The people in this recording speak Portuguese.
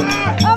Vamos!